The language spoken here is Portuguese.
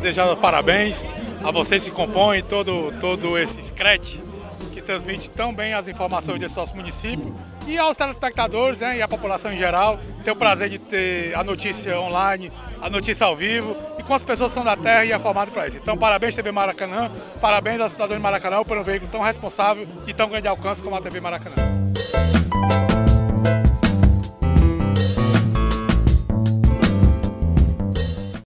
deixar os parabéns a vocês que compõem todo, todo esse scratch que transmite tão bem as informações desse nosso município e aos telespectadores né, e à população em geral, ter o prazer de ter a notícia online, a notícia ao vivo e com as pessoas que são da terra e é formado para isso. Então, parabéns TV Maracanã, parabéns aos cidadãos de Maracanã por um veículo tão responsável e tão grande alcance como a TV Maracanã.